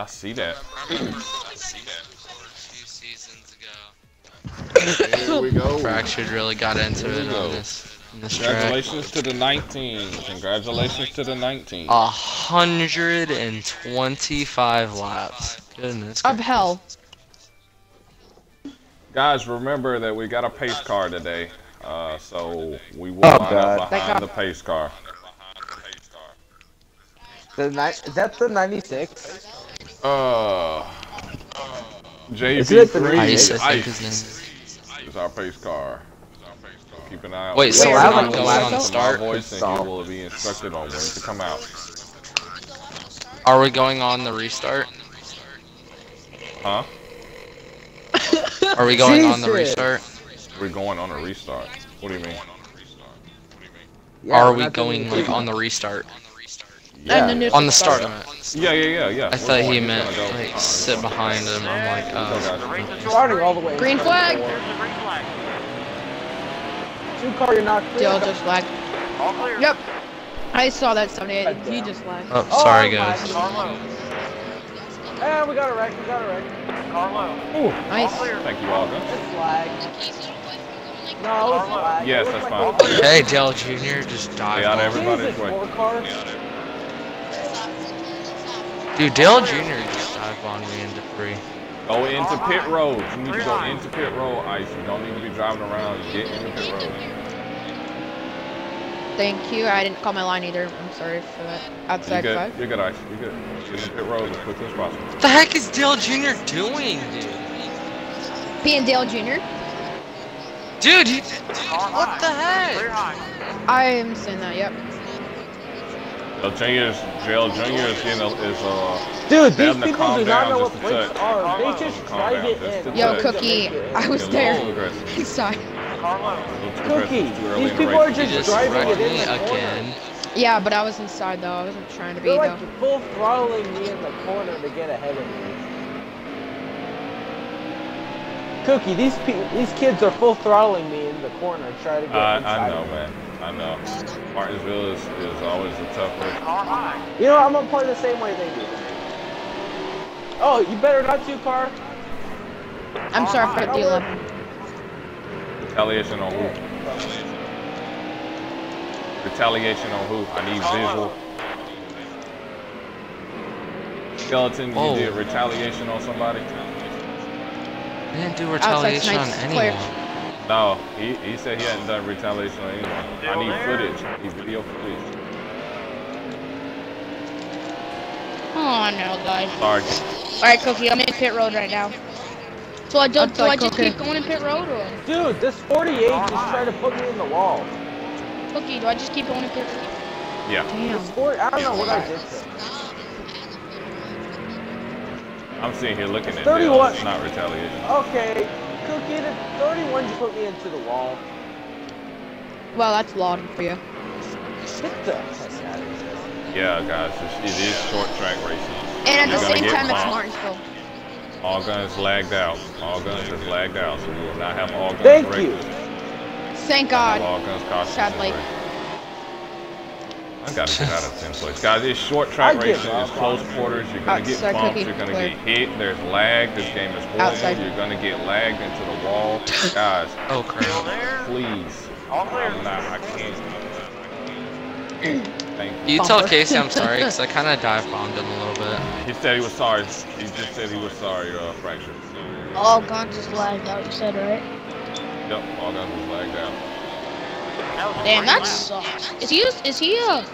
I see that. I see that for a few seasons ago. Here we go. Fractured really got into it go. on this, on this track. Congratulations to the 19. Congratulations to the 19. Hundred and twenty-five laps. Goodness. Of hell. Guys, remember that we got a pace car today. Uh, so we will Oh, line God. up behind the pace car. The ni- is that the 96? Uh, Is it the JB3 Ice, Ice, I think his name. is our pace car. Keep an eye out. Wait, so it. we're not Listen going to on my start? voice and you will be instructed on when to come out. Are we going on the restart? Huh? Are we going on the restart? We're going on a restart. What do you mean? Yeah, Are we're we not doing going like on the restart? Yeah. And initial On the start of it. Yeah, yeah, yeah, yeah. I We're thought he meant go. like Uh, sit behind him. I'm like, Go, uh, guys. Starting all the way. Green flag. Two car, you're not clear. Dill just lagged. Yep. I saw that 78. He just lagged. oh, Oh, sorry my guys. And we got a wreck, we got a wreck. Carlo. Ooh, nice. Thank you, August. It's lag. No, it's lag. Yes, that's fine. Hey, Dale Jr. just died. Stay out of off. everybody's Jesus, way. four cars? Dude, Dale Jr. just dive bombed me in debris. Go into pit road. You need to go into pit road, Ice. You don't need to be driving around. Get into pit road. Thank you. I didn't call my line either. I'm sorry for that. You're Outside good. five. You're good, Ice. You're good. Get in pit road as quickly as possible. What the heck is Dale Jr. doing, dude? P and Dale Jr. Dude, he, what the heck? I am saying that. Yep. So Junior's, Dale Junior is getting a, is uh. Dude, these Them to people do not know what just a brakes are. They just Calm drive it in. Yo. Cookie. I was Getting a little there. Sorry. Cookie, these people are just just driving it in me the corner. again. Yeah, but I was inside though. I wasn't trying to be They're though. like full throttling me in the corner to get ahead of me. Cookie, these pe- these kids are full throttling me in the corner trying to get I, inside I know, of me. man. I know. Martinsville is, is always a tough race. You know, I'm gonna play the same way they do. Oh, you better not two car. I'm sorry for the deal. Retaliation on who? Retaliation on who? I need visual. Skeleton, you Whoa. did retaliation on somebody? I didn't do Outside retaliation on tonight's clear. anyone. No, he, he said he hadn't done retaliation on anyone. I need footage. I need video footage. Oh no, guys. Sorry. Alright, Cookie, I'm in pit road right now. So I do, That's do I just Cookie. keep going in pit road or Dude, this 48 just tried to put me in the wall. Cookie? Do I just keep going in pit road? Yeah. This 40, I don't know what I did to. I'm sitting here looking at 31. this. It's not retaliation. Okay, Cookie, the 31 just put me into the wall. Well, that's lauded for you. Get the heck out of here. Yeah, guys, it's, it is short track racing. And at You're the same get time, it's bombed. Martinsville. All guns lagged out. All guns is lagged out, so we will not have all guns Thank corrected. you. Thank God. all guns cautious. Sadly. I gotta get out of 10 place. Guys, it's short track I give racing. up. It's close quarters. You're gonna get bumped. You're gonna clear. get hit. There's lag. This game is horrible. Outside. You're gonna get lagged into the wall. Guys, Oh crap. please. I'm not. I can't. Thank Can you. you tell Casey I'm sorry? Because I kind of dive bombed him a little bit. He said he was sorry. He just said he was sorry, uh, Fracture. All guns is lagged out. You said right? Yep, all guns was lagged out. Damn, that sucks. Is he? Is he? Uh,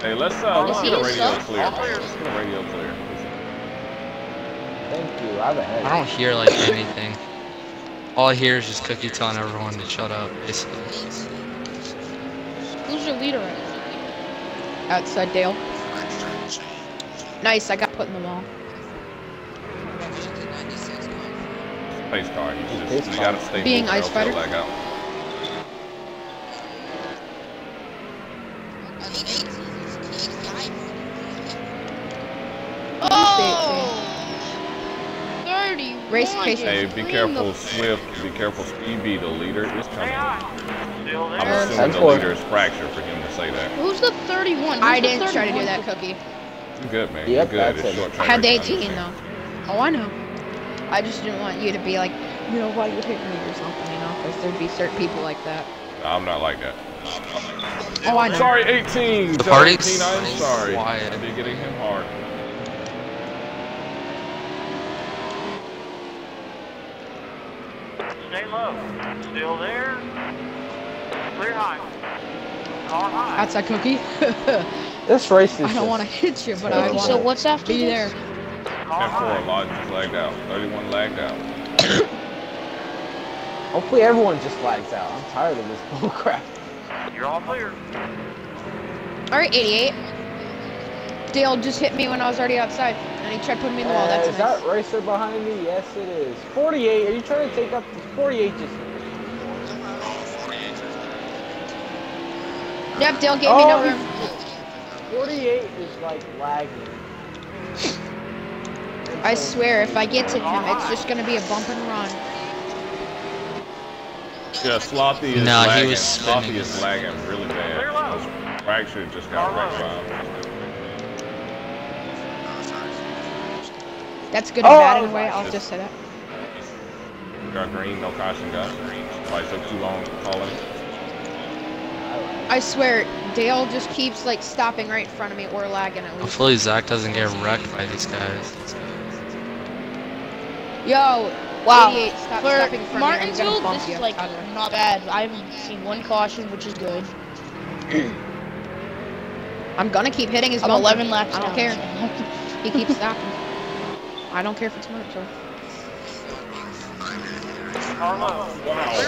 Hey, let's uh, let's Is get a he radio suck? clear. Let's get a radio clear. Thank you. I have a head. I don't hear like anything. All I hear is just Cookie telling everyone to shut up, basically. who's your leader right now? Outside Dale. Nice. I got put in the wall. Pace car. You just Pace you car. gotta stay Being ice else fighter? you'll lag out. Oh, 31. Race pace. Hey, be careful, Swift. Be careful, Speedy. The leader is coming. I'm assuming the leader is fractured for him to say that. Who's the 31? Who's I the didn't try to do that, Cookie. You're good, man. Yep, You're good. that's It's it. short I track had the 18 though. Oh, I know. I just didn't want you to be like, you know, why you hit me or something, you know? Because there'd be certain people like that. I'm not like that. Oh, I know. Sorry, 18. The Joe party's 18, I'm sorry. quiet. I'll be getting him hard. Stay low. Still there. Clear high. Car high. That's a cookie. This race is I don't want to hit you, but I So want So to what's after be this? there. Car F4, high. Lodge just lagged out. 31 lagged out. Hopefully everyone just lags out. I'm tired of this bullcrap. You're all clear. All right, 88. Dale just hit me when I was already outside, and he tried putting me in the wall. Uh, That's is nice. that racer behind me? Yes, it is. 48. Are you trying to take up 48? Just Yep, Dale gave me Oh, no room. 48 is like lagging. I swear, if I get to him, it's just gonna be a bump and run. Yeah, Sloppy is Nah, he was Slothy spinning. is lagging really bad. Those Fracture just got wrecked by him. That's good Oh, and I bad in a way. I'll just say that. Got green, no caution gun. Probably took too long calling. I swear, Dale just keeps like stopping right in front of me or lagging at least. Hopefully Zach doesn't get wrecked by these guys. Yo, Wow. 88, stop For stopping in front of me. Martinsville, gonna this you. is like out of the way. not bad. I haven't seen one caution, which is good. I'm gonna keep hitting his I'm bumper. 11 laps I don't down. care. He keeps stopping. I don't care if it's March. Car.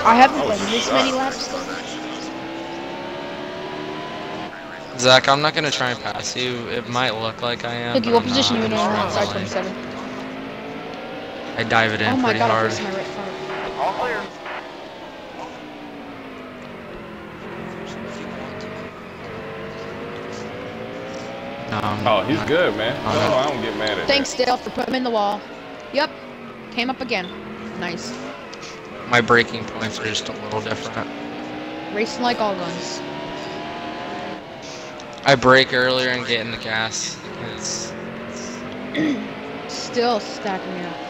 I haven't done this many shit. laps. Zach, I'm not gonna try and pass you. It might look like I am. Cookie, but what I'm position not. you in I'm now? Side 27. I dive it in Oh my pretty god, hard. pressed my. All clear. No, Oh, he's uh, good, man. Uh, oh, No, no. I don't get mad at Thanks, Dale, for putting him in the wall. Yep. Came up again. Nice. My breaking points are just a little different. Racing like all guns. I break earlier and get in the gas. It's Still stacking me up.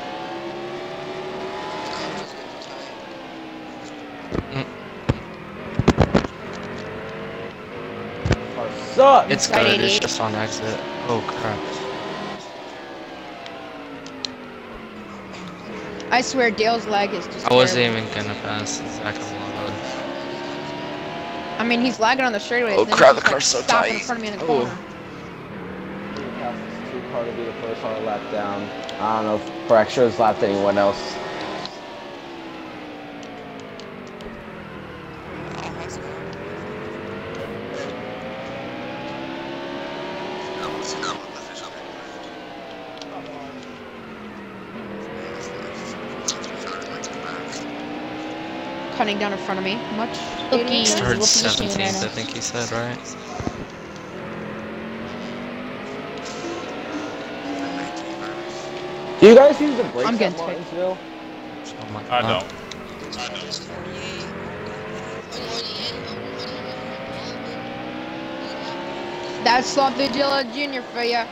Sucks. it's Side good. It's just on exit. Oh crap. I swear, Dale's leg is just. I wasn't terrible. even gonna pass Zach on the load. I mean, he's lagging on the straightaway. Oh, then crap, the just, like, car's so stopping in front of me in the Oh. corner. Two car to be the first on the lap down. I don't know if Fracture's lapped anyone else. Cutting down in front of me. Much. Cookie. Started What position you in 17th, I think he said, right? Do you guys use the brakes I'm at getting tight. Martinsville? Oh my I God. don't. That's Slot Vigila Jr. for ya.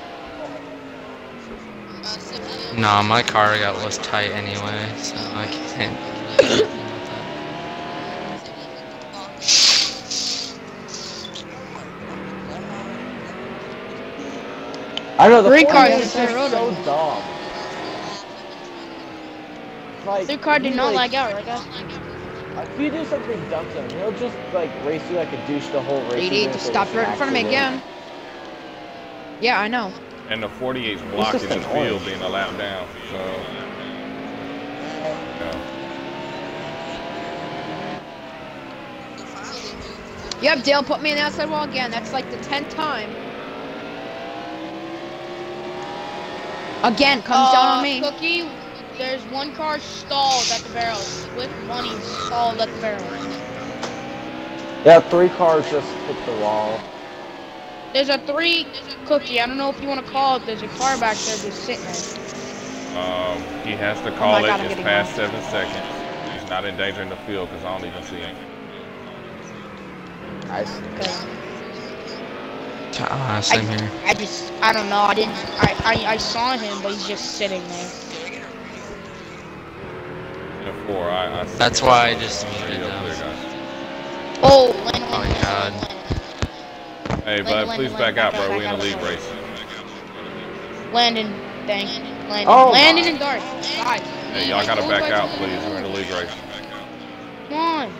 Nah, my car got was tight anyway, so I can't. I don't know the Three Ford cars is in just road so dumb. Like, Their car did not like, lag out, right guys? If you do something dumb to him, he'll just like race you like a douche the whole race. 88 even just if it stopped right in front of me accident. again. Yeah, I know. And the 48's blocking just his annoying. field being allowed down. So, yeah. Yep, Dale put me in the outside wall again. That's like the 10th time. Again, comes down on Uh, me. Cookie, there's one car stalled at the barrel. With money stalled at the barrel. Yeah, three cars just hit the wall. There's a three cookie. I don't know if you want to call it. There's a car back there just sitting there. Um, he has to call Oh it. I'm It's getting past seven seconds. He's not endangering the field because I don't even see him. Nice. Ah, same I, here. I just, I don't know. I didn't. I, I, I saw him, but he's just sitting there. In a four, I, I That's why I just Hey, muted up there, them. guys. Oh, Landon, Oh, Landon, God. Landon, Hey, Landon, bud, please Landon, back out, bro. out, We in a back league race. Landon, dang, Landon, Oh, Landon my. and Dark. Guys, Hey, y'all gotta back out, please. We're in a league race. come on.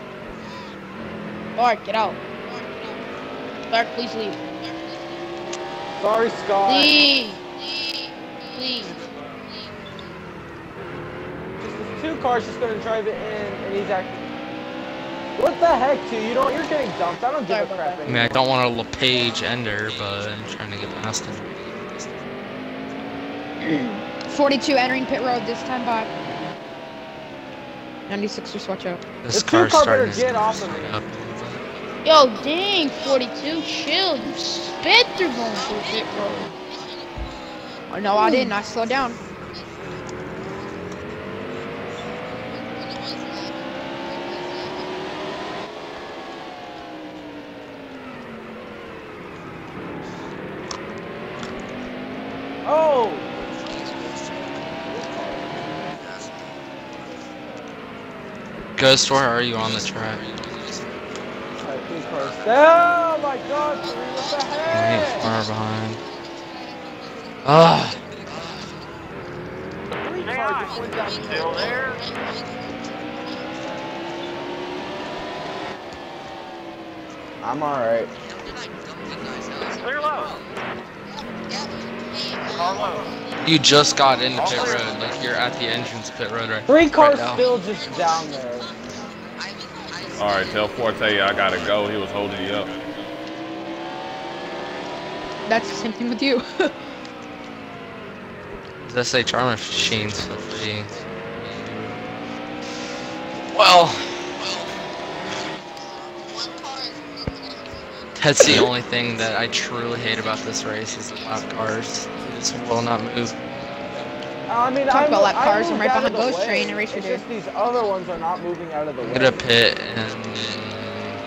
Dark, get out. Dark, please leave. Sorry, Scott. Leave. Please. There's two cars just gonna drive it in, and he's acting. What the heck, too? You don't. You're getting dumped. I don't give Sorry a crap that. I mean, I don't want a LePage ender, but I'm trying to get past him. 42 entering pit road this time Bob. 96 just watch out. This The two car's car starting better to get off of me. up. Yo, dang, 42, chill. You spit through going through pit road. Oh, no, I didn't. I slowed down. Oh. Ghost, where are you on the track? Alright, three cars. Oh my God! Three, what the Way heck? far behind. Ah, Three cars high. just went down. Still there? I'm alright. Clear low. Car low. you just got into pit road. Like you're at the entrance pit road right. Three cars now. still just down there. All right, tell Forte I gotta go. He was holding you up. That's the same thing with you. Does that say Charmer Machines for free? Well, that's the only thing that I truly hate about this race is the lap cars. They just will not move. I mean, Talk I about mo- lap cars and moved right out behind the Ghost way. Train and Racer It's Dude. just these other ones are not moving out of the way. Get a pit and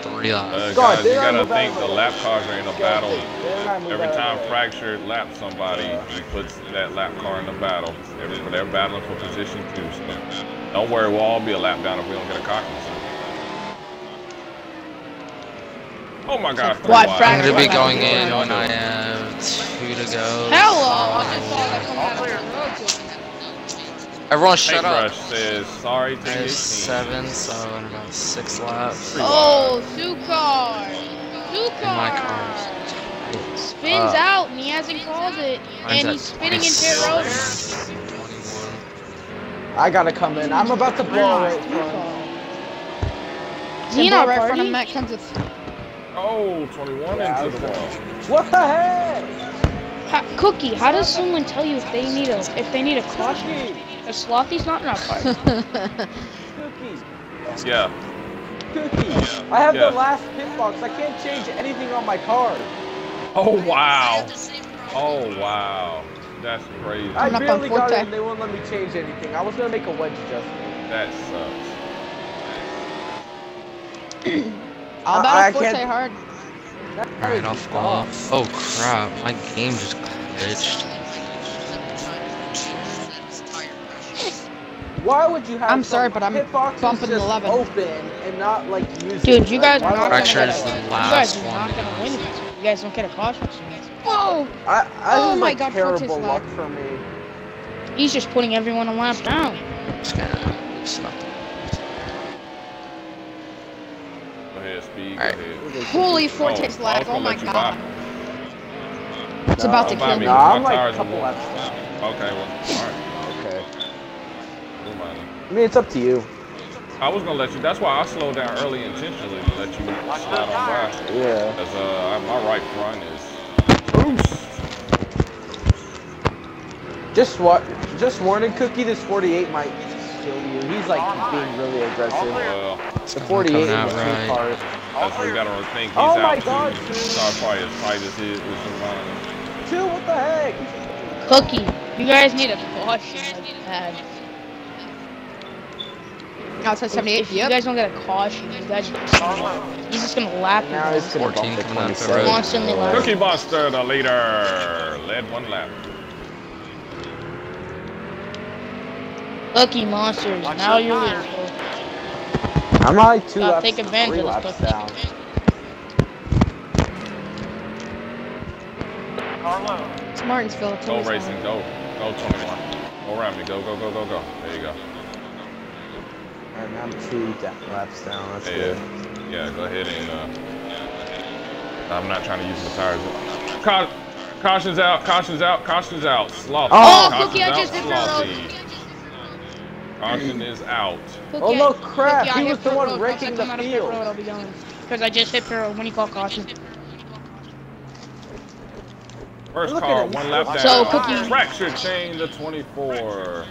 three laps. Uh, Scott, guys, you gotta move think the the lap cars are in a battle. see. Didn't I move Every time the? Fractured laps somebody, he puts that lap car in the battle. Every, they're battling for position too. So don't worry, we'll all be a lap down if we don't get a cocky. Oh my God! three What, wide. I'm gonna be going in when I have two to go. Hello! I Everyone Hey, shut up. Rush says sorry to I his have team. seven, so in about six laps. Three Oh, two cars. Two In my cars. cars. Spins Uh, out and he hasn't called it. Mine's and at he's spinning in pit road. 27, 21. I gotta come in. I'm about to blow right Two front. cars. Is He he not right front of Matt Kenseth. Oh, 21 Yeah, into the wall. What the heck? Ha- Cookie, how does someone tell you if they need a if they need a caution? Cookie, A slothy's not in our part. cookie, Yeah. cookie. I have Yeah. the last pit box. I can't change anything on my car. Oh wow. Oh wow. That's crazy. I Coming up barely got it and they won't let me change anything. I was gonna make a wedge adjustment. That sucks. I'll I- battle I Forte can't- hard. Alright, was I'll fall off. Oh crap, my game just glitched. Why would you have I'm sorry, but I'm bumping just 11. open and not like use Dude, you guys why are not I- gonna Fractured get is a, the You guys are not gonna win this. You guys don't get a caution. Whoa! I, I, Oh my like God, terrible Forte's luck lag. for me. He's just putting everyone a lap down. Just gonna stop. Go ahead, speed. Go Alright. ahead. Holy Oh, Forte's lag. Oh my god. buy. It's about to No, Don't buy kill me, me. No, 'cause I'm like a couple warm. laps down. Okay, well, alright. Okay. Don't mind it. I mean, it's up to you. I was gonna let you. That's why I slowed down early intentionally to let you slide on by. Yeah. Cause uh, my right front is boost. Just what? Just warning, Cookie. This 48 might kill you. He's like being really aggressive. Well, The 48 come and out the two right. cars. that's what we gotta think. He's Oh my out God, too. dude. Sorry, probably as tight as his is mine. Two. What the heck? Cookie, you guys need a caution like bad. Outside 78. If you Yep. guys don't get a caution, you guys are Car low. Oh. he's just gonna lap you. Now it's 14 to coming out for 27. red. Constantly lapping. Cookie Buster, the leader, led one lap. Cookie monsters. Watch Now your you're leader. I'm like two Gotta laps, take advantage three of laps this cookie. down. Car. It's Martinsville. it's Go racing, go. Go 21. Go around me, go, go, go, go, go. There you go. And I'm two da- laps down. That's Yeah, good. yeah, go ahead and, uh, I'm not trying to use my tires. Ca- caution's out, caution's out, caution's out. Sloppy. Oh, Caution's Cookie, I just hit the sloppy. Caution is out. Cookie, Oh, I- no, crap, Cookie, I he was the one road. raking the I come out of pit field. road, I'll be going. Because I just hit pit road when you call caution. First Look car, one he's lap still down. So, Cookie- Fracture chain to 24.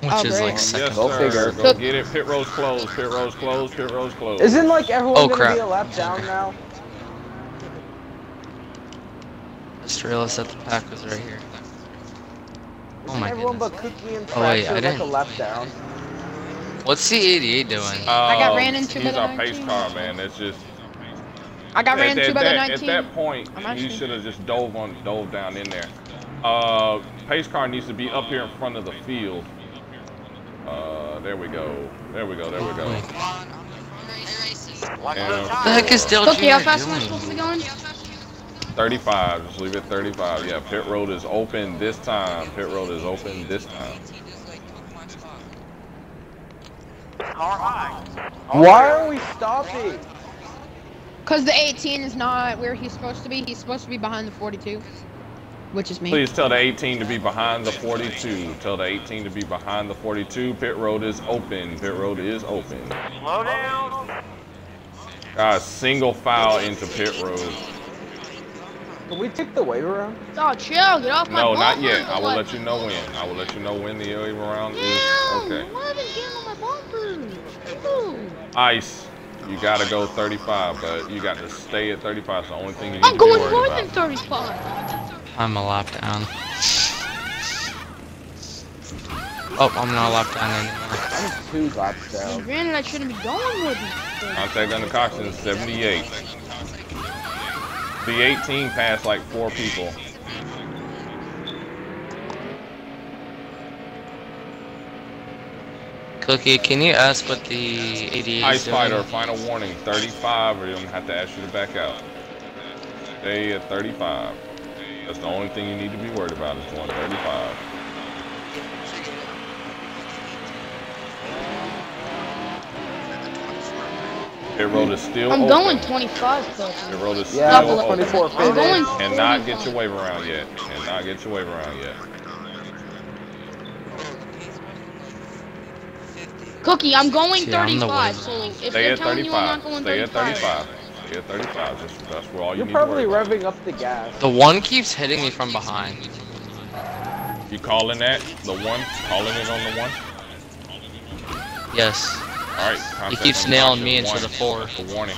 Which Oh, is great. like Yes, second. Go sir. figure. Go get it. Pit road's closed. Pit road's closed. Pit road's closed. Pit road's closed. Isn't like everyone Oh, gonna crap. be a lap down now? Australis at the pack was right here. Oh Isn't my everyone goodness. but Cookie and Oh, wait, I like a didn't- lap down? What's the 88 doing? I got ran into He's by the our pace car, man. That's just. I got ran into at by the 19. At that point, I'm he actually- should have just dove on, dove down in there. Uh, pace car needs to be up here in front of the field. Uh, there we go. There we go. There we go. Watch What What the tires. heck is Dale Cookie, how fast am I supposed to be going? 35. Just leave it 35. Yeah, pit road is open this time. Pit road is open this time. Why are we stopping? Because the 18 is not where he's supposed to be. He's supposed to be behind the 42, which is me. Please tell the 18 to be behind the 42. Tell the 18 to be behind the 42. Pit road is open. Pit road is open. Slow down. Guys, single file into pit road. Can we take the wave around? Oh, chill. Get off my No, not yet. I will what? let you know when. I will let you know when the wave around is. Damn, Okay. Why did get on my bumper? Ew. Ice, you gotta go 35, but you got to stay at 35. It's the only thing you need I'm to be going more than 35. I'm a lap down. Oh, I'm not a lap down anymore. I'm two laps down. granted, I shouldn't be going more than 35. Contact under caution 78. The 18 passed like four people. Cookie, can you ask what the 88 is Ice doing? Fighter, final warning 35, or you're gonna have to ask you to back out. Stay at 35. That's the only thing you need to be worried about is going 35. Pit road is still I'm open. going 25, Cookie. Pit road is Yeah, still Double open. I'm finish. going And not get your wave around yet. And not get your wave around yet. Cookie, I'm going See, I'm 35, so if Stay you're at telling you I'm 35. not going Stay at 35. 35. Stay at 35. Just, that's where all you You're need to probably worry about. revving up the gas. The one keeps hitting me from behind. You calling that? The one? Calling it on the one? Yes. Alright. He keeps nailing me into one. the four. The warning.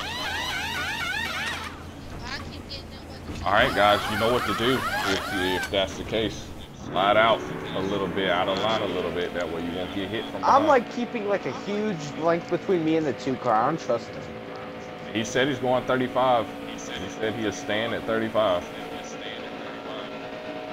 Alright guys, you know what to do if, if that's the case. Slide out a little bit, out of line a little bit, that way you won't get hit from behind. I'm like keeping like a huge length between me and the two car. I don't trust him. He said he's going 35. He said he is staying at 35.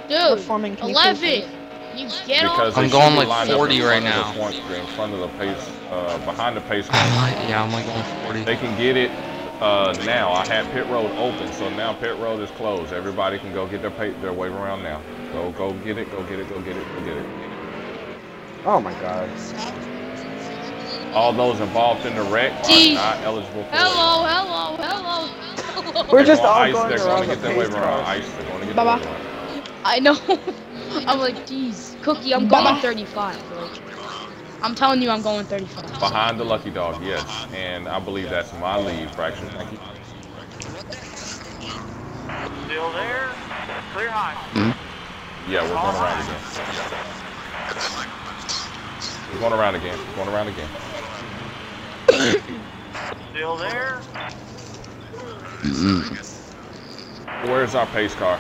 Dude, Performing 11. communication. You get Because. I'm going like 40 in right front of now. the point- in front of the pace, uh, behind the pace. I'm like, yeah, I'm like going 40. They can get it uh, now. I had pit road open, so now pit road is closed. Everybody can go get their pay, their wave around now. Go, go get it, go get it, go get it, go get it. Oh my god. All those involved in the wreck are not eligible for Hello, hello, hello, hello. We're just They're all ice, going they're around going to the get their pace wave around. Ice, they're going to get Baba. their. I know. I'm like, jeez. Cookie, I'm Baba. going 35, bro. I'm telling you, I'm going 35. Behind the lucky dog, yes. And I believe that's my lead, Fraction. Thank you. Still there. Clear high. Yeah, we're going around again. We're going around again. Going around again. Still there. Where's our pace car?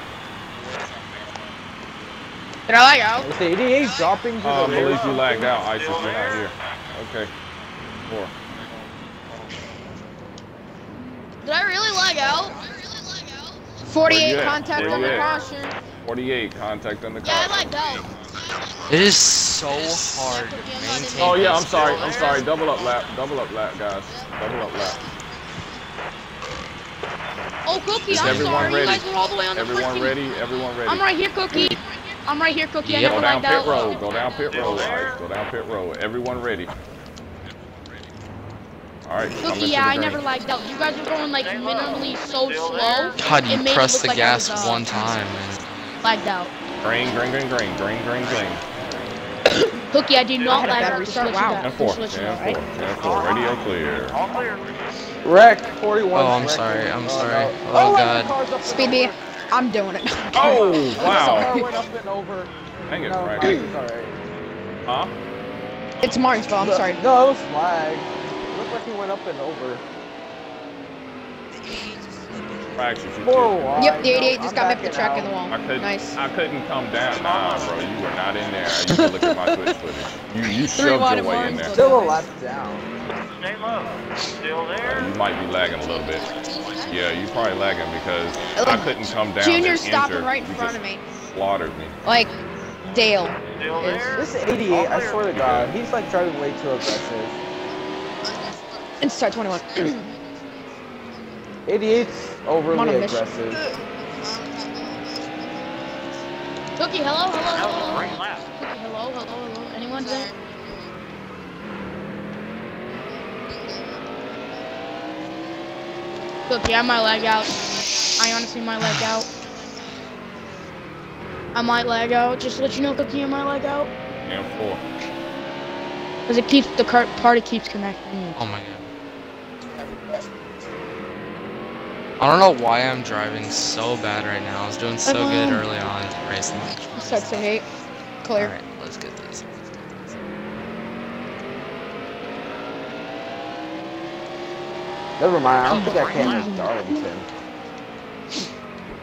Did I lag out? Is the 88 dropping to Oh, I the believe you lagged out, Isis. You're not here. Okay. Four. Did I really lag out? 48 Where you at? contact on the at? caution. 48. Contact on the Yeah, I car. lagged out. It is so hard to maintain. Oh yeah, I'm sorry. I'm sorry. Double up lap. Double up lap, guys. Double up lap. Oh, Cookie, Is I'm everyone sorry. ready? You guys were all the way on the Everyone freaking- ready? Everyone ready? I'm right here, Cookie. I'm right here, Cookie. I Yep. never Go down pit out. road. Go down pit Still road. there? Go down pit road. Everyone ready? All right. Cookie, yeah, I never lagged out. You guys were going like minimally so slow. God, you made pressed the like gas uh, one time, man. Lagged out. Green, green, green, green, green, green, green. Cookie, I did not had a lag bad. Just let you Wow. know- And four. just to let you right? four, four, Radio clear. All clear. Wreck 41. Oh, I'm sorry, I'm sorry. Oh, no. Oh, God. the car's up and Speed B, over. I'm doing it. Oh wow. went up and over. Dang it, No, Frank. it's. Huh? It's Martin's fault, I'm sorry. No, it was lag. Looked like he went up and over. Fractions. you Four kid. Yep, the 88 just I'm got me up the backing track out. in the wall. I couldn't. Nice. I couldn't come down. Nah, bro, you were not in there. You can look at my Twitch footage. You you Three shoved wide your way in there. Still a lot down. Stay low. Still there. You might be lagging a little bit. Yeah, you're probably lagging because I couldn't come down. Junior's stopping right in You front of me. Slaughtered me. Like, Dale. Still is- This 88, I swear to God, he's like driving way too aggressive. And start 21. 88's overly on a mission. aggressive. Cookie, hello, hello, That hello. great lap. Cookie, hello, hello, hello. Anyone there? Cookie, I might lag out. I honestly might lag out. I might lag out. Just to let you know, Cookie, I might lag out. And four. Because it keeps, the cart party keeps connecting. Oh my god. I don't know why I'm driving so bad right now. I was doing so good Uh-huh. early on racing. the race. and then- Start to hate. Clear. Alright, let's get this. Never mind, I don't think I can make Darlington.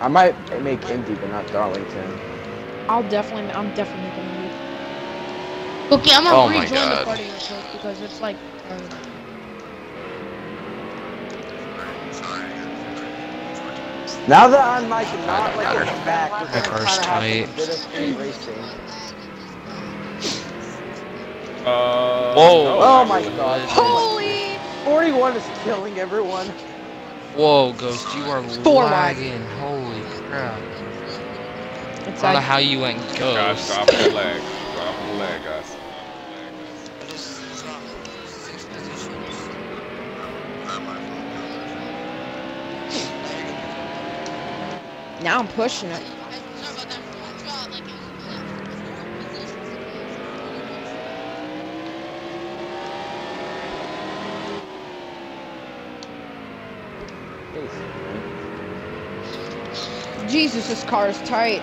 I might make Indy, but not Darlington. I'll definitely, I'm definitely making a move. Cookie, I'm gonna Oh rejoin the party because it's like. Uh, Now that I'm like not like in matter. back, we're My gonna car's kind of have tight. a bit of speed racing. Uh. Whoa. no, Oh my god. Holy! 41 is killing everyone. Whoa, Ghost, you are Four wide. lagging. Holy crap. It's I don't know how you went Guys, Ghost. stop the lag. Stop the lag, guys. Now I'm pushing it. Jesus, this car is tight.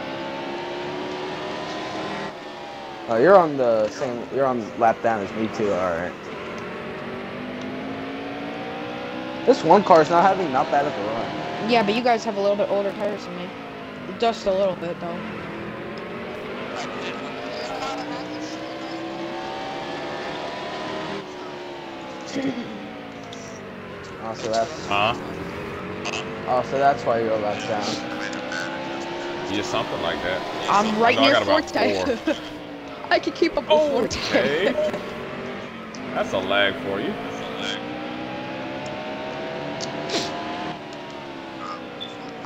Oh, you're on the same. You're on lap down as me too. All right. This one car's not having not bad of a run. Yeah, but you guys have a little bit older tires than me. Just a little bit, though. Oh, so that's. Huh? Oh, so that's why you're lap down. Yeah, something like that. I'm right No, I near got about Forte. I can keep up with Forte. okay. That's a lag for you.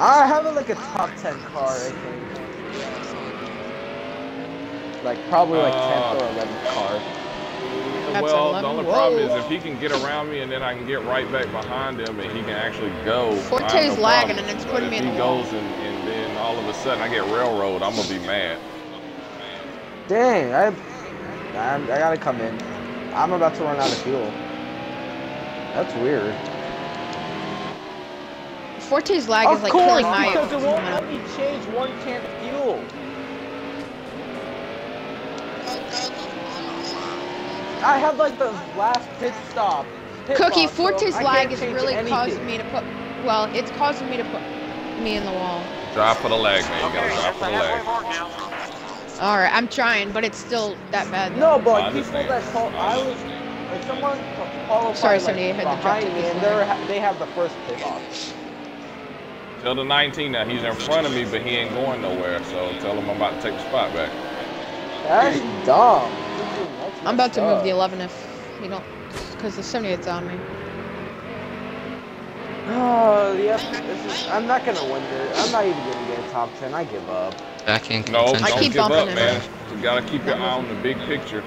I have like a top 10 car, I think. Like probably like 10th uh, or 11th car. That's well, 11. the only problem is if he can get around me and then I can get right back behind him and he can actually go. I have Forte's no lagging problem. and it's putting if me in he the wall. goes and, and then all of a sudden I get railroad, I'm gonna be mad. Dang, I, I, I gotta come in. I'm about to run out of fuel. That's weird. Forte's lag of is like course, killing my. because it won't let me change one can of fuel. I have like the last pit stop. pit Cookie, box, Forte's I lag is really anything. causing me to put. Well, it's causing me to put me in the wall. Drop for the lag, man. You Okay, gotta drop that's for the the halfway lag. All right, I'm trying, but it's still that bad. No, but I like, people that call, I was like someone qualified Sorry, like, Cindy, I had to jump behind to me, and they're ha- they have the first pit off. Tell the 19 that he's in front of me, but he ain't going nowhere. So tell him I'm about to take the spot back. That's dumb. That's I'm about to move the 11 if you don't, because the 78's on me. Oh, yeah. This is, I'm not gonna win this. I'm not even gonna get a top ten. I give up. Back in No, don't keep give up, him. man. You gotta keep your eye on the big picture.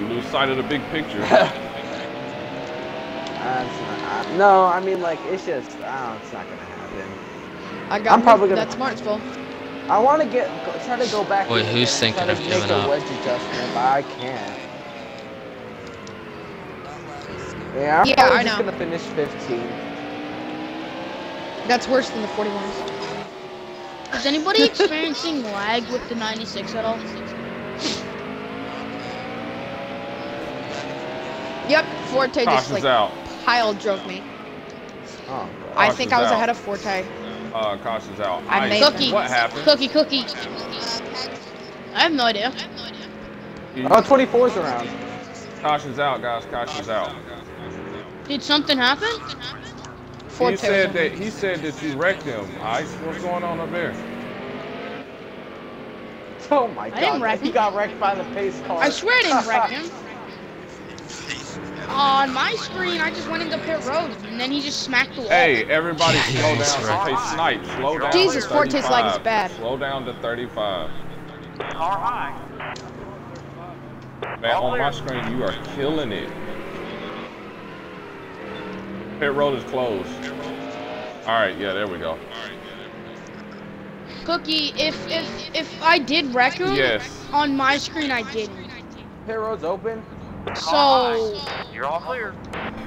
You lose sight of the big picture. That's not, I- no, I mean like it's just. I don't, it's not gonna happen. I got I'm probably gonna- That's Martinsville. I want to get go, try to go back. Wait, who's and thinking of giving up? wedge adjustment, but I can't. Yeah, I'm Yeah, probably I just know. gonna finish 15. That's worse than the 41s. Is anybody experiencing lag with the 96 at all? Yep, Forte just like out. pile drove me. Oh, I think I was out. ahead of Forte. Uh, caution's out. I Ice, made Cookie. What happened? Cookie, cookie. I have no idea. Oh, 24's around. Caution's out, guys. Caution's out. Did something happen? Forte He was said that he said that you wrecked him. Ice, what's going on up there? Oh my I didn't god, wreck he him. got wrecked by the pace car. I swear I didn't wreck him. On my screen, I just went into pit road, and then he just smacked the wall. Hey, everybody, slow down. wrecked. Hey, snipe, slow down. Jesus, to Forte's lag is 35. bad. Slow down to 35. All right. high. Man, on my screen, you are killing it. Pit road is closed. All right, yeah, there we go. Cookie, if if if I did wreck him, Yes. on my screen I didn't. Pit road's open. So You're all clear.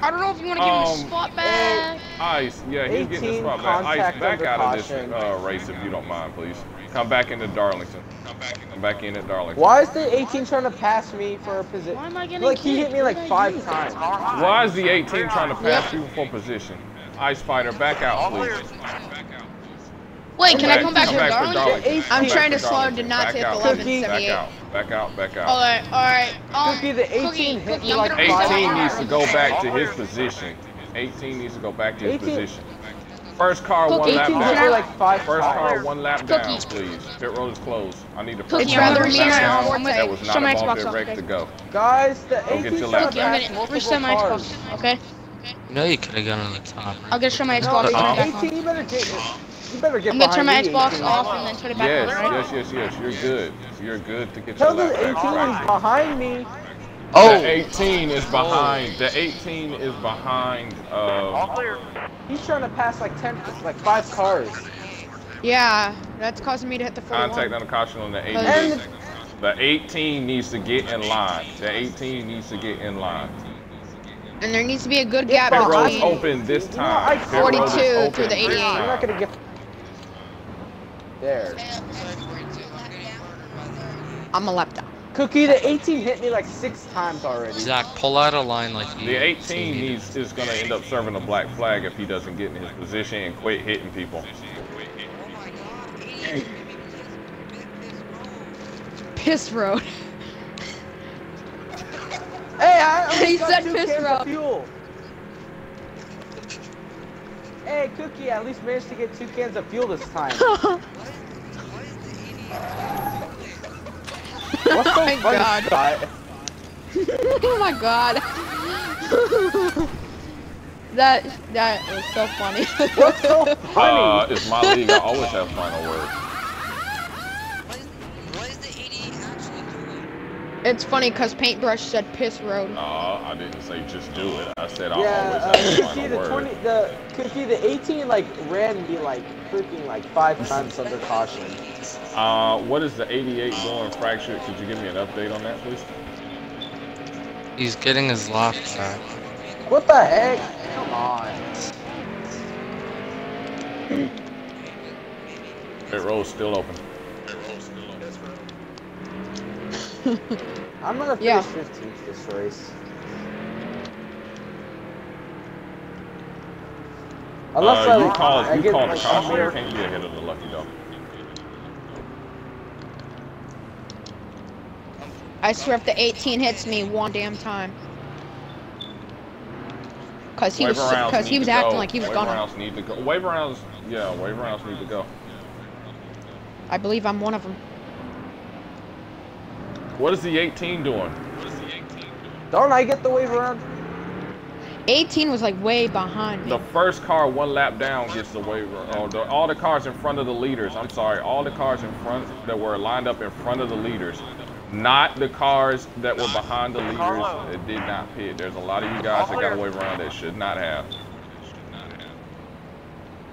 I don't know if you want to give him Um, a spot back. Ice, yeah, he's getting the spot back. Ice, back out of this uh, race if you don't mind, please. Come back into Darlington. Come back in at Darlington. Why is the 18 trying to pass me for a position? Why am I getting Like he hit me like five do? times. Why is the 18 trying to pass you for position? Ice Fighter, back out, please. Wait, can I come back come to back Darlington? Darlington. I'm trying to to slow Darlington. to not hit out. 11, Cookie. Back out, back out. Alright, alright. Um, Cookie, the 18 Cookie, hit Cookie, like gonna five reset 18 needs to go back to his position. 18 needs to go back to his 18 position. First car, one lap 18 hit down. like five First times. car, one lap down, please. Pit road is closed. I need the Cookie, first It's car, rather one me lap and down. Forte. That was Show not my a bump Xbox off, okay. to go. Guys, the Go get 18 your trying lap to Cookie, I'm pass gonna multiple reset my cars. Xbox, okay? You know you could have gone on the top. I'll get show my No, Xbox the turn it back 18, you better get, you better get I'm gonna turn my behind me, Xbox off and then turn it back Yes, on, right? yes, yes, yes. You're good. You're good to get Tell your the lap 18 back. is behind me. Oh! The 18 is behind. The 18 is behind. All Uh, clear. He's trying to pass like 10, like five cars. Yeah, that's causing me to hit the 41. contact under caution on the 18. The 18 needs to get in line. The 18 needs to get in line. And there needs to be a good gap Pit Behind road's open this You know, I- time. Pit road is 42 through the this 88. I'm not gonna get. There. I'm a lap down. Cookie, the 18 hit me like six times already. Zach, pull out a line like you The 18 seen you needs is gonna end up serving a black flag if he doesn't get in his position and quit hitting people. Piss road. Hey, I only He said piss road. fuel. Hey, Cookie, I at least managed to get two cans of fuel this time. What's Oh my God. Scott? oh my god. that that was so funny. What's so Uh, funny? it's my league. I always have final word. It's funny because Paintbrush said piss road. No, I didn't say just do it. I said I yeah, uh, always have the Cookie, the word. 20, the Cookie, the 18 like ran me like freaking like five times under caution. Uh, what is the 88 going fractured? Could you give me an update on that, please? He's getting his loft back. What the heck? Come on. Pit road's still open. I'm gonna finish Yeah. 15th this race. Unless uh, I, you called I you get called the like caution. You somewhere- can't be ahead of the lucky dog. I swear if the 18 hits me one damn time. Cause he was, cause he was acting go. like he was waiver gonna. rounds need to go. Waiver rounds, yeah, waiver rounds need to go. I believe I'm one of them. What is the 18 doing? Don't I get the wave around? 18 was like way behind me. The first car one lap down gets the waiver. Oh, the, all the cars in front of the leaders. I'm sorry, all the cars in front that were lined up in front of the leaders, not the cars that were behind the leaders that did not pit. There's a lot of you guys that got a wave around that should not have.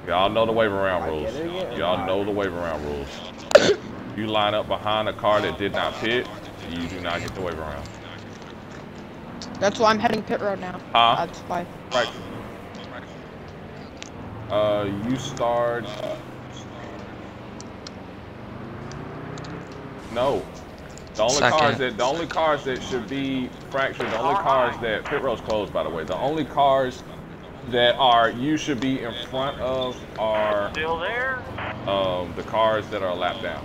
Y'all know the wave around rules. get it again. Y'all know the wave around rules. you line up behind a car that did not pit, you do not get the wave around. That's why I'm heading pit road now. Huh? That's why. Right. Uh, you start. No. The only Second. cars that the only cars that should be fractured, the only cars that pit road's closed by the way. The only cars that are you should be in front of are Still there? um, the cars that are a lap down.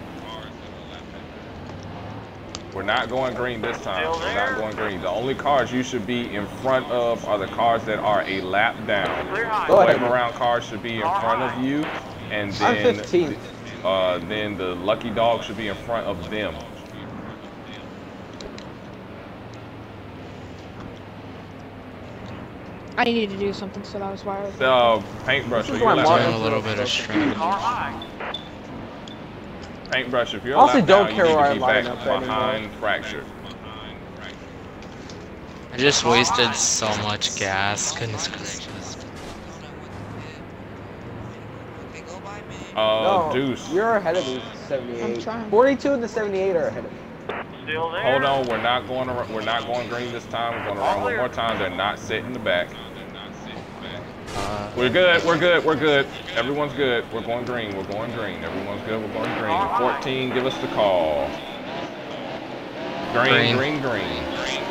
We're not going green this time. We're not going green. The only cars you should be in front of are the cars that are a lap down. The high. Wave around cars should be in front of you, and then 15. uh, then the lucky dog should be in front of them. I needed to do something, so that was why I was. The uh, paintbrush. This Are is you why left Martin- a little bit of strategy. Car high. paintbrush? If you're Honestly, lap don't down, care you where need to I be line back up anymore. behind fractured. I just wasted so much gas. Goodness gracious. Uh, no, Deuce. you're ahead of me, 78. I'm 42 and the 78 are ahead of me. Still there? Hold on, we're not going. ar- We're not going green this time. We're going around one more time. They're not sitting in the back. Uh, We're good. We're good. We're good. Everyone's good. We're going green. We're going green. Everyone's good. We're going green. 14, give us the call. Green, green, Green. green.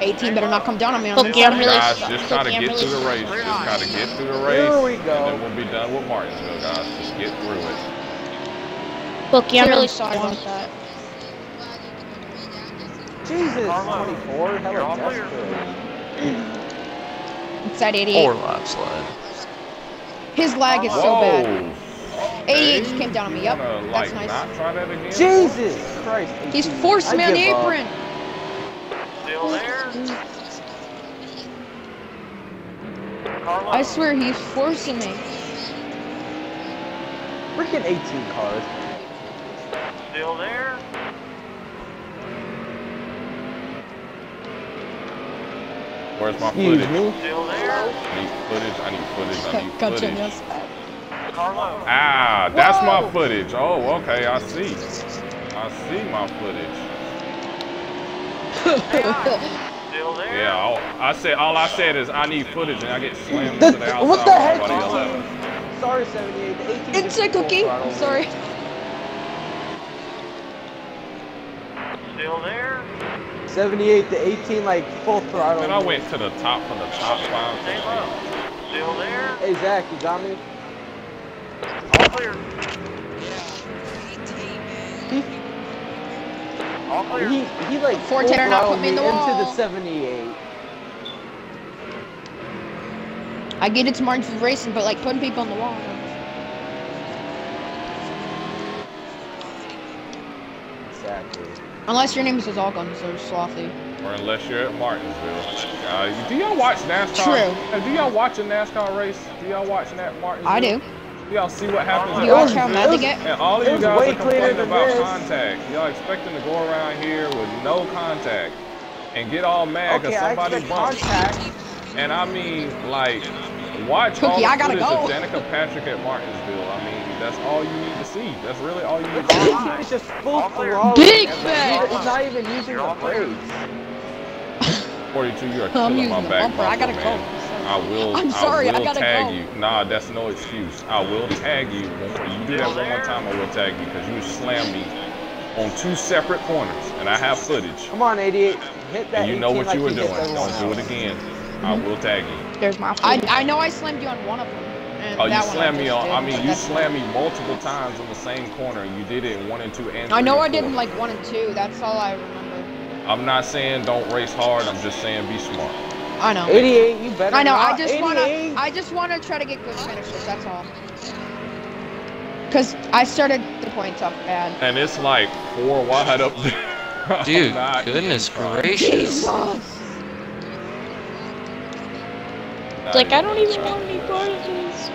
18 better not come down on me on Look, this. yeah, I'm really Guys, just try to get really through the race. Clear Just high. try to get through the race. Here we And go. then we'll be done with Martinsville, guys. Just get through it. Look, yeah, I'm really sorry about that. Jesus, 24? you're Hella all clear. desperate. Inside 88. four laps led. His lag is so Whoa. bad. 88 just came down on me. Yep, wanna, that's like, nice. Not try that again? Jesus Christ. He's 18. forcing me on the apron. Still there? Carlo. I swear he's forcing me. Freaking 18 cars. Still there? Where's my Excuse footage? me. Still there? I need footage. I need footage. I need footage. Continuous. Carlo. Ah, that's my footage. Oh, okay, I see. I see my footage. Still there? Yeah, all, I said all I said is I need footage, and I get slammed The- into the outside what the heck? wall by the 11. Sorry, 78. The 18 It's a full cookie. throttle. I'm sorry. Still there? 78 to 18, like full throttle. And I went to the top for the top five. Still there? Hey, Zach, you got me? All clear. All clear. He, he like Four full tenor not throttled put me in the wall. into the 78. I get it's Martinsville racing, but like putting people on the wall. Exactly. Unless your name is Algon, so slothy. Or unless you're at Martinsville. Uh, do y'all watch NASCAR? True. Uh, Do y'all watch a NASCAR race? Do y'all watch that Martinsville? I do. Do y'all see what happens? Do you watch how Martinsville? mad they get? And all of you guys way are cleaner complaining about this. contact. Y'all expecting to go around here with no contact and get all mad because Okay, I somebody expect bumped. contact. And I mean, like, watch all Cookie, the I gotta footage of go. Danica Patrick at Martinsville. I mean, that's all you need to see. That's really all you need to see. 18 is just full All clear. throttle. Big It's fat. not- It's not even using the all brakes. 42, you are I'm using my the back bumper. I gotta man. go. I will. I'm sorry, I I gotta tag go. you. Nah, that's no excuse. I will tag you. When you do that one more time, I will tag you because you slammed me on two separate corners, and I have footage. Come on, 88. Hit that And you know what like you were doing. Don't do it else. again. I will tag you. There's my I. I know I slammed you on one of them, And Oh, you that slammed me on. did. I mean, you That's- slammed me multiple times on the same corner. You did it in one and two and I know and I did four. in like one and two. That's all I remember. I'm not saying don't race hard. I'm just saying be smart. I know. 88, you better I know. I not. just wanna. I just wanna try to get good finishes. That's all. Cause I started the points off bad. And it's like four wide up there. I'm Dude, goodness even trying. gracious. It's like I don't even know any many cars it is.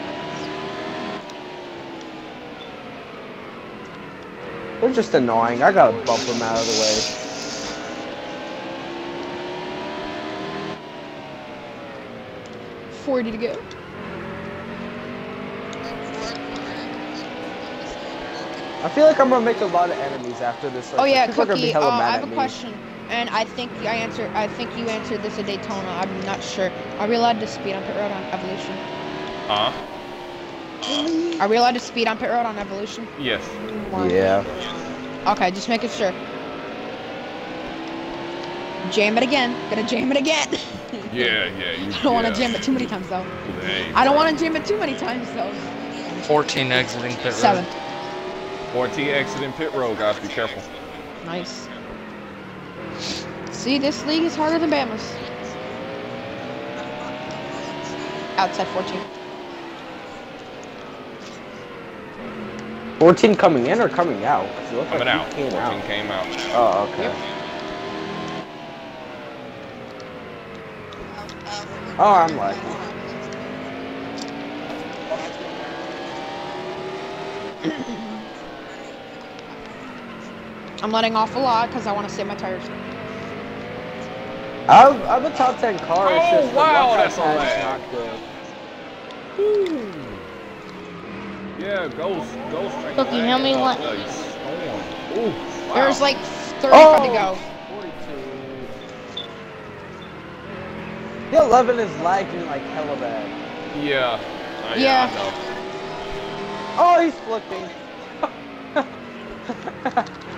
They're just annoying. I gotta bump them out of the way. Forty to go. I feel like I'm gonna make a lot of enemies after this. Like, Oh yeah, people are gonna be Cookie. hella Uh, mad I have a me. question, and I think I answered. I think you answered this at Daytona. I'm not sure. Are we allowed to speed on pit road on Evolution? Huh? Are we allowed to speed on pit road on Evolution? Yes. Yeah. Okay, just making sure. Jam it again. Gonna jam it again. Yeah, yeah. You, I don't want to jam it too many times though. Hey, I don't want to jam it too many times though. 14 exiting pit road. Seven. 4T exiting pit road, guys. Be careful. Nice. See, this league is harder than Bama's. Outside 14. 14 coming in or coming out? 'Cause it looked Coming like out. he 14 out. came out. Oh, okay. Oh, I'm lucky. I'm letting off a lot because I want to save my tires. I'm, I'm a top 10 car. It's Oh, just wow, that's a I've lag. not good. Yeah, Ghost. Ghost. ain't Cookie, how many lagging li- up like. Ooh, wow. There's like 35 Oh! to go. 42. The 11 is lagging like hella bad. Yeah. Uh, Yeah. I know. Oh, he's flipping.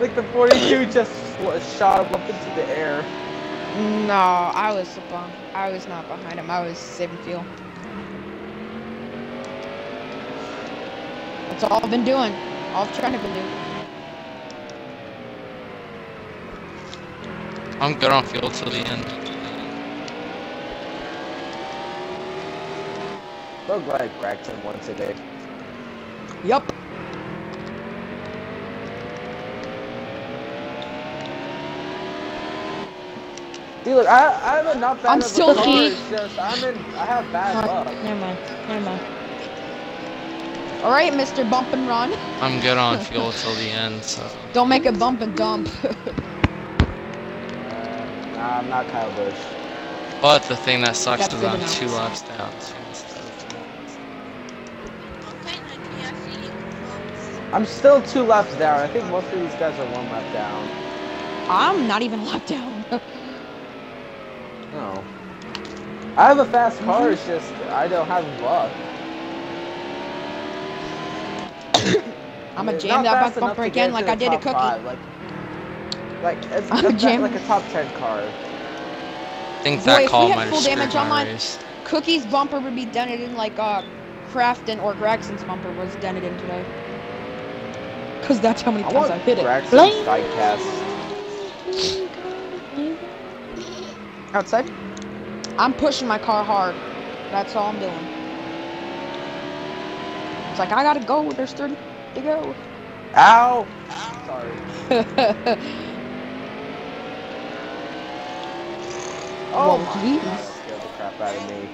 like the 42 just shot him up into the air. No, I was bum. I was not behind him. I was saving fuel. That's all I've been doing. All I've tried to been doing. I'm good on fuel till the end. So glad Gregson won today. Yup. See, look, I, I have a not bad I'm still car, heat. Just I'm in. I have bad Uh, luck. never mind. Never mind. All right, Mr. Bump and Run. I'm good on fuel till the end, so. Don't make a bump and dump. Uh, nah, I'm not Kyle Busch. But the thing that sucks That's is I'm two laps down. so instead of- I'm still two laps down. I think most of these guys are one lap down. I'm not even locked down. No. I have a fast car. It's just I don't have luck. I'm gonna It's jam that back bumper again like I did a cookie. five, Like, like it's, I'm a it's jam- like a top ten car. I think Boy, that if we call had might have full screwed damage on my mine- Cookie's bumper would be dented in like uh, Crafton or Gregson's bumper was dented in today. Cause that's how many I times want I hit it. Braxton's Bling. Outside. I'm pushing my car hard. That's all I'm doing. It's like I gotta go. There's 30 to go. Ow! Sorry. Oh Whoa, jeez. that scared the crap out of me.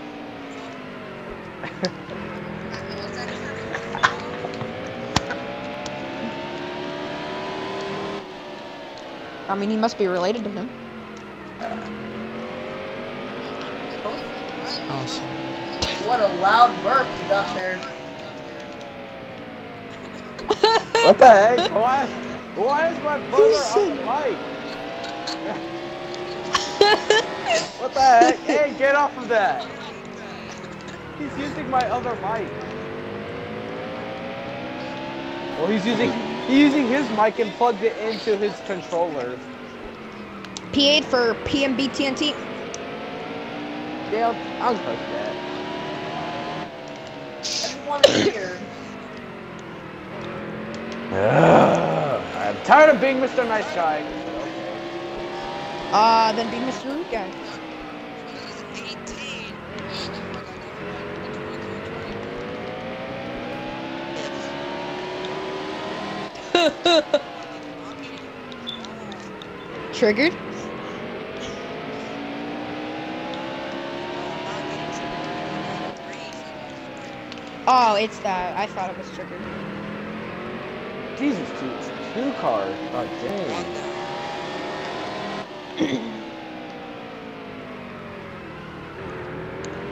I mean, he must be related to him. Awesome. What a loud burp you got there. What the heck? Why? Why is my brother on the mic? what the heck? Hey, get off of that! He's using my other mic. Well, he's using he's using his mic and plugged it into his controller. P8 for PMB TNT. Dale, I'll push that. volunteered. Ugh, I'm tired of being Mr. Nice Guy. Uh, then be Mr. Rude Guy. Triggered? Oh, it's that. I thought it was triggered. Jesus, two, two cars. God dang.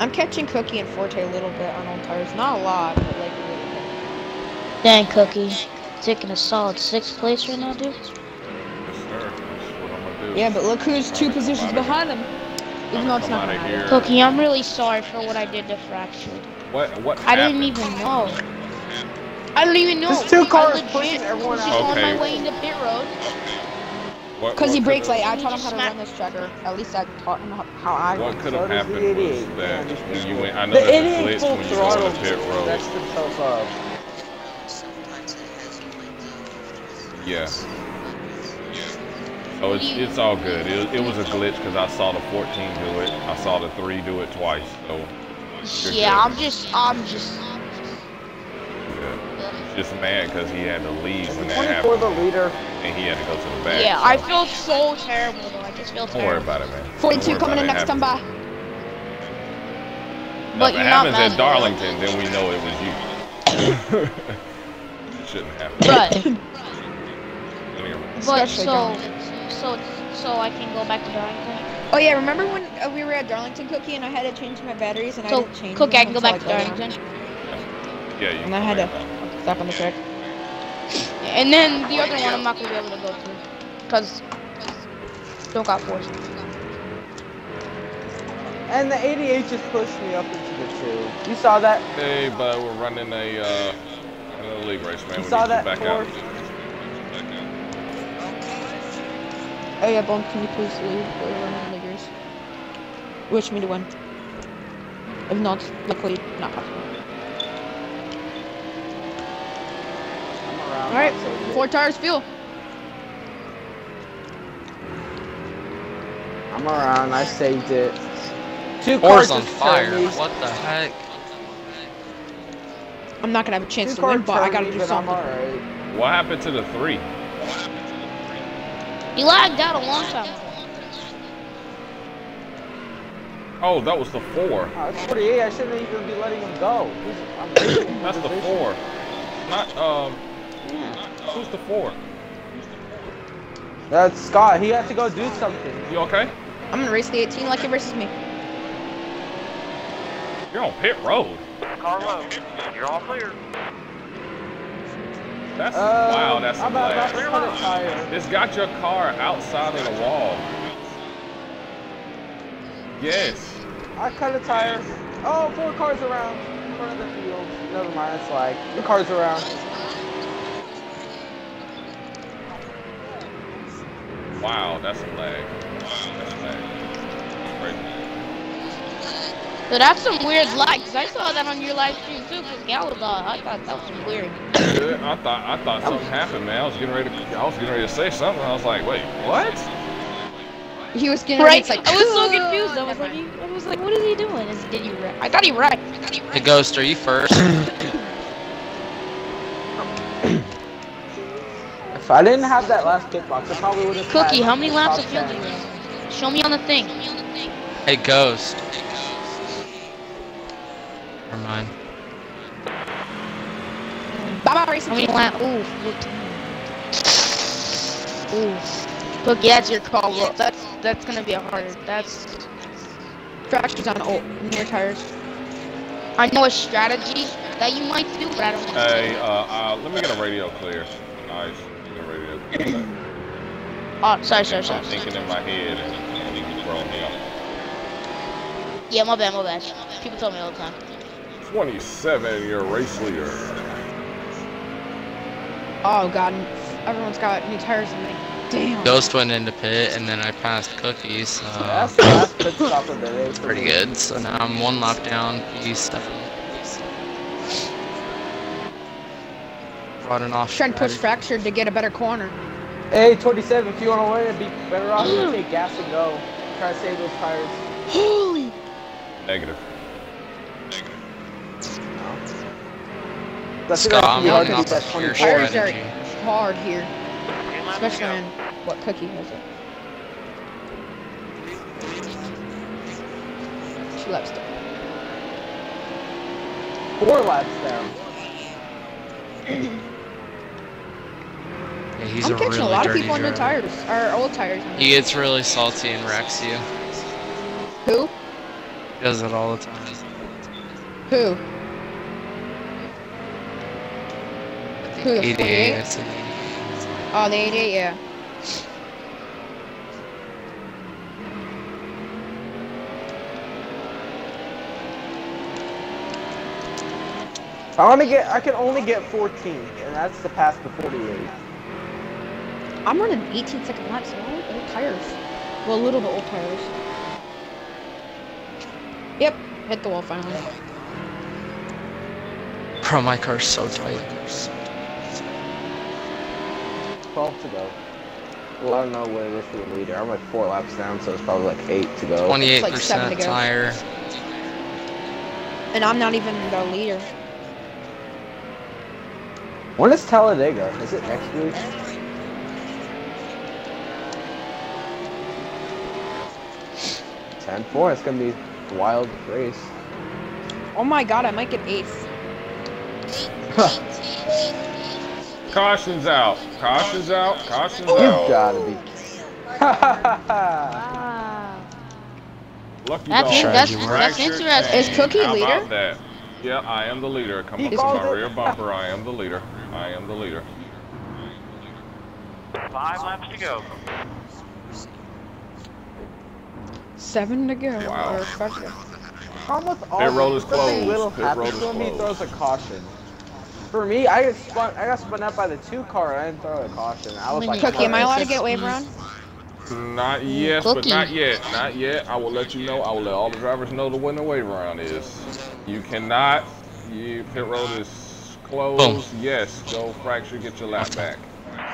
I'm catching Cookie and Forte a little bit on old tires. Not a lot, but like a little bit. Dang, Cookie. Taking a solid sixth place right now, dude. Yes, sir. That's what I'm gonna do. Yeah, but look who's two positions behind him. Even though it's not outta gonna here. matter. Cookie, I'm really sorry for what I did to Fractured. What? What? I didn't even know. I didn't even know. There's two I cars legit pushing everyone was out. just on Okay. my way into pit road. Because he breaks could've- late. I taught him how to run this checker. At least I taught him how- how I What run. could So have does happened the was that Yeah, when you went, I know The there's a glitch when you go throttle to pit road. messed himself up. Yeah. So it's, it's all good. It, it was a glitch because I saw the 14 do it. I saw the 3 do it twice. So, You're Yeah, good. I'm just, I'm just. yeah. Just mad because he had to leave when that 24 happened. the leader. And he had to go to the back. Yeah, so I feel so terrible though. I just feel Don't worry about it, man. 42 coming in it. next time Happens- by. Now, But if it you're not happens mad at at Darlington, then we know it was you. it shouldn't happen. But, but so, so, so I can go back to Darlington. Oh yeah, remember when uh, we were at Darlington Cookie and I had to change my batteries and I So, didn't change Cookie, them I can go back to like, later. Darlington. Yeah, you And I had to stop on the track. And then the other one I'm not gonna be able to go to, cause don't got forced. And the 88 just pushed me up into the two. You saw that? Hey, but we're running a uh, another league race, man. You we saw that, you back out. Forrest? Oh yeah, Bone, can you please leave the running leaguers? Wish me to win. If not, luckily, not possible. Alright, I'll save it. four tires fuel. I'm around. I saved it. Two cars on fire. turned. What the heck? I'm not gonna have a chance Two to win, cars but I gotta me, do something. alright. What happened to the three? He lagged out a long time ago. Oh, that was the four. Oh, it's 48. I shouldn't even be letting him go. I'm That's the four. Not um. Yeah. Who's the four? That's Scott. He had to go do something. You okay? I'm gonna race the 18 like it races me. You're on pit road. Carlo, you're all clear. That's Uh, wow. That's a I'm about, about to lag. cut a tire. This got your car outside of the wall. Yes. I cut a tire. Oh, four cars around. In front of the field. Never mind. It's like the cars around. Wow, that's a lag. That's a lag. Crazy. So that's some weird lag, cause I saw that on your live stream too. Cause Gal uh, I thought that was weird. I thought I thought something happened, man. I was getting ready to I was getting ready to say something. I was like, wait, what? He was getting Right? Like, I was so confused. I was like, he- I was like, what is he doing? Is, did he wreck? I thought he wrecked. Hey, Ghost, are you first? If I didn't have that last pit box, I probably would have. Cookie, how many laps top of fuel do you have? Show me on the thing. hey, Ghost. Never mind. Bye bye How racing many team. laps? Ooh, 15. Ooh. Cookie, that's your call. Well, that's that's gonna be a hard. That's Fractures on old near tires. I know a strategy that you might do, but I don't. know. Hey, uh, uh, let me get a radio clear. Nice. Get a radio clear. Oh, sorry, sorry, sorry. I'm thinking in my head and, and you throwing me off. Yeah, my bad, my bad. People tell me all the time. 27, your race leader. Oh god, everyone's got new tires and like, damn. Ghost went into pit, and then I passed Cookies, so That's the last pit stop of the day. for pretty me. good. So now I'm one lap down. P7. brought an off. Trying to push fractured to get a better corner. Hey, 27, if you want to win, it'd be better off if you mm. take gas and go. Try to save those tires. Holy! Negative. That's Scott, I'm be hard running to beat off that of pure 24. Tires are hard here, Ten laps to especially go. On what Cookie has it. She loves down. Four laps down. Yeah, he's I'm a catching really a lot of dirty people on new driver. tires, or old tires. He gets really salty and wrecks you. Who? He does it all the time. Who? Who? The 88, 48? I'd say. Oh, the 88, yeah. I want to get. I can only get 14, and that's to pass the 48. I'm running 18 second laps. so I like old tires. Well, a little bit old tires. Yep, hit the wall finally. Bro, my car's so tight. 12 to go. Well, I don't know what it is for the leader. I'm like four laps down, so it's probably like eight to go. 28% like seven to go. tire. And I'm not even the leader. When is Talladega? Is it next week? Ten four. It's gonna be a wild race. Oh my god, I might get eighth. Caution's out. Caution's out. Caution's out. You out. gotta be. Wow. Lucky That's dog. in- that's- Fractured that's interesting. Is Cookie How about leader? that? Yeah, I am the leader. Come He up to my it. rear bumper. I am the leader. I am the leader. Five laps to go. Seven to go. Wow. Or five to go. Almost all Pit road is something closed. little Pit happens road is to him, he closed. throws a caution. For me, I got spun. I got spun out by the two car. and I didn't throw a caution. I was like, Cookie, am I allowed to get a wave around? Not yet, but not yet. Not yet. I will let you know. I will let all the drivers know the when the wave round is. You cannot. You pit road is closed. Yes, go fracture. Get your lap back.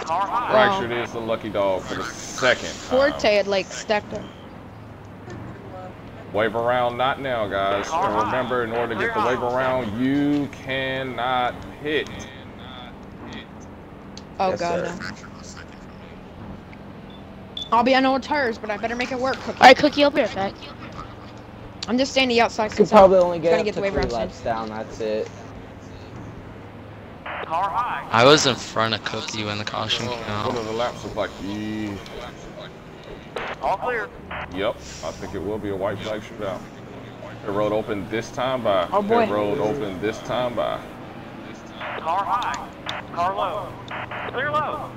Car high. Is the lucky dog for the second time. Forte had like stacked up. Wave around, not now, guys. And remember, in order to get the wave around, you cannot hit. Oh Yes, god, sir. no. I'll be on old tires, but I better make it work, Cookie. Alright, Cookie, I'll be right back. I'm just standing outside. Could since probably only Gotta get, get up the to wave three around laps down. That's it. Car high. I was in front of Cookie when the caution came What out. are the laps look like? Yee. All clear. Yep, I think it will be a white flag shootout. Pit road open this time by. Oh, boy. Pit road open this time by. Car high. Car low. Clear low.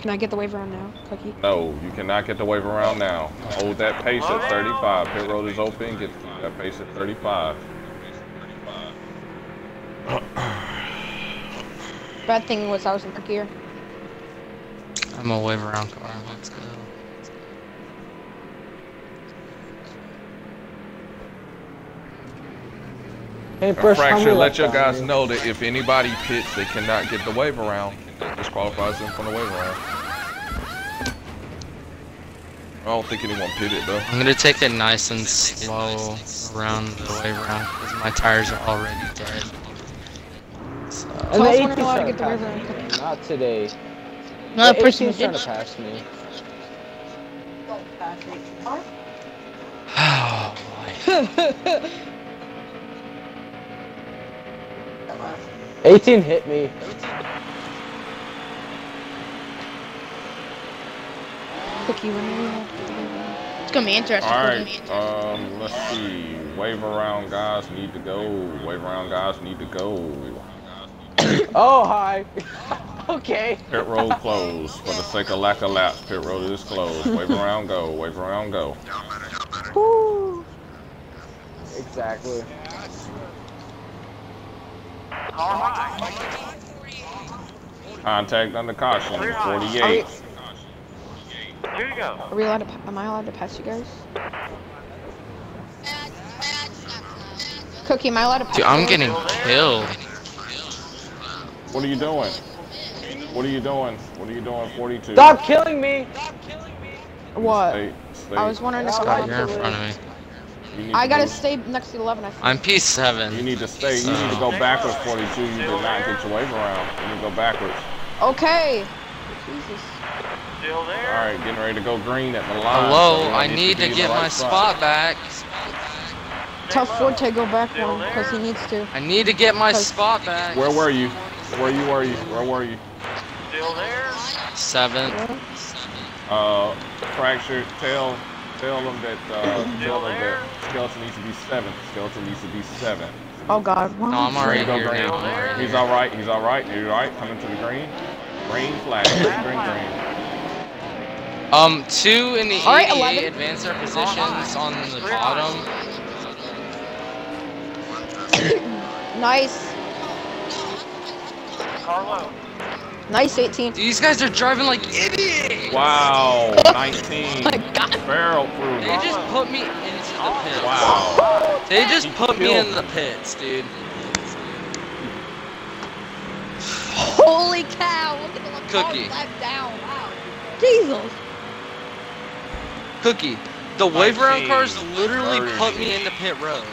Can I get the wave around now, Cookie? No, you cannot get the wave around now. Hold that pace at 35. Pit road is open. Get that pace at 35. Bad thing was I was in Cookie here. I'm a wave around car. Let's go. And first, Fracture, many let your guys is- know that if anybody pits, they cannot get the wave around. Disqualifies them from the wave around. I don't think anyone pitted though. I'm gonna take it nice and slow around the wave around because my tires are already dead. So, And Tell the us when 18's you're to get the pass wave around, Not today. Another the person 18's trying did. to pass me. oh boy. 18 hit me. Cookie, when are you allowed to get the? It's gonna be interesting. All Cookie. right, um, let's see. Wave around guys need to go. Wave around guys need to go. Oh, hi. okay. Pit road closed for the sake of lack of laps. Pit road is closed. Wave around, go. Wave around, go. Woo. Exactly. Car high. Contact under caution. Clear high. 48. Two to go. Are we allowed to? Am I allowed to pass you guys? Cookie, am I allowed to Dude, I'm getting killed. What are you doing? What are you doing? What are you doing? 42. Stop killing me! Stop killing me! What? Stay, stay. I was wondering if Scott, you're in front of me. You need I gotta go- stay next to 11, I think. I'm P7. You need to stay. You need to go backwards, 42. You did not get your wave around. You need to go backwards. Okay. Jesus. Still there? All right, getting ready to go green at the line. Hello, so I need need to be get my right spot back. Tell Forte go back Still one, because he needs to. I need to get my spot back. Where were you? Where you were you? Where were you? Still there? Seventh. Uh, fractured. Tell, tell them that. Uh, tell them that skeleton needs to be seven. Skeleton needs to be seven. Oh god. No, I'm already Go here green. now. He's all right. He's all right. He's all right. Coming to the green. Green flag. Green, green. Um, two in the All right, 88 11. advance their positions on the bottom. Nice. Carlo. Nice 18. These guys are driving like idiots. Wow. 19. My God. Barrel through. They just put me into the pits. Wow. They just He put me killed in the pits, dude. Holy cow. Look at the one Cookie. left down. Wow. Jesus. Cookie. The wave around cars literally 30. put me in the pit road.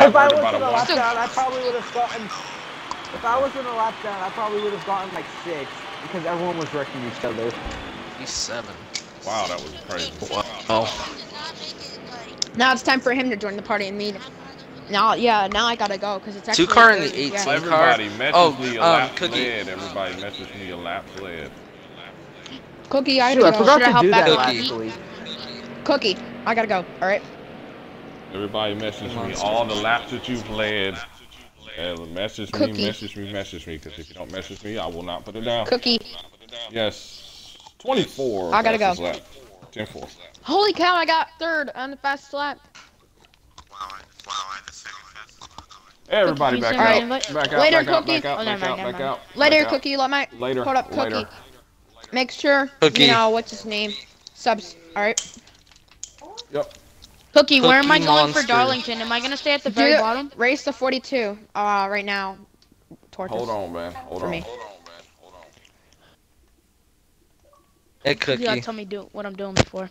If I murdered was by in the a one. down, I probably would have gotten. If I was in a lap down, I probably would have gotten like six because everyone was wrecking each other. He's seven. Wow, that was crazy. Oh. Now it's time for him to join the party and meet. Now, yeah, now I gotta go because it's actually. Two car in the Thursday, 18. yeah. car. Everybody message Oh, me a um, lap Cookie. lead. Everybody message me a lap lead. Cookie, I Shoot, I gotta go. forgot Should I to hop do that on? last week. Cookie, I gotta go. All right. Everybody message me all the laps that you've led. And message me, Cookie. message me, message me. Because if you don't message me, I will not put it down. Cookie. Yes. 24. I gotta go. Lap. 10 4. Holy cow! I got third on the fastest lap. Everybody back out. let- Back out, later, back out, Cookie. back out, Oh, back never out, mind, back out. Later, back out. Cookie. Let my Later, hold up, Cookie. later. Make sure Cookie. you know what's his name. Subs. All right. Yep. Cookie, where am I Cookie going for Darlington? Am I gonna stay at the very Do- bottom? Race to 42. Uh, right now. Tortoise. Hold on, man. Hold For on. me. Hold on, man. Hold on. Hey, You gotta tell me do what I'm doing before.